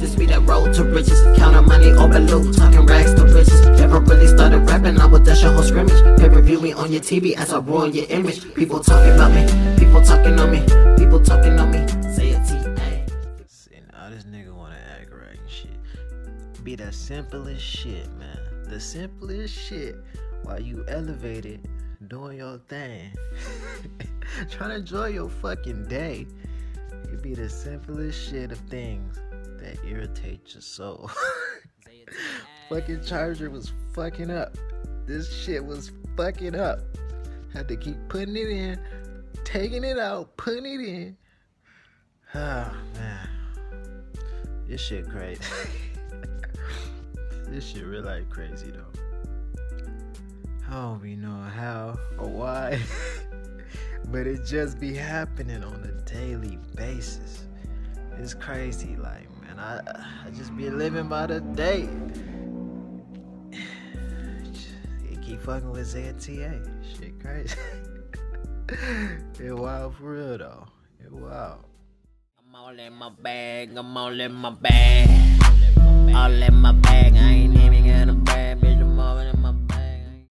This be that road to riches. Money below. Talking rags to riches. Never really started rapping. I would dash whole scrimmage. Pay per view me on your TV as I ruin your image. People talking about me. People talking on me. People talking on me. Say this nigga wanna act right and shit. Be the simplest shit, man. The simplest shit while you elevated doing your thing. Trying to enjoy your fucking day. It be the simplest shit of things that irritates your soul. fucking charger was fucking up. This shit was fucking up. Had to keep putting it in, taking it out, putting it in. Oh man. This shit crazy. this shit real like crazy though. I don't be knowing how or why. but it just be happening on a daily basis. It's crazy, like man. I I just be living by the day. Keep fucking with ZTA. Shit crazy. it wild for real though. It wild. I'm all in my bag, I'm all in my bag.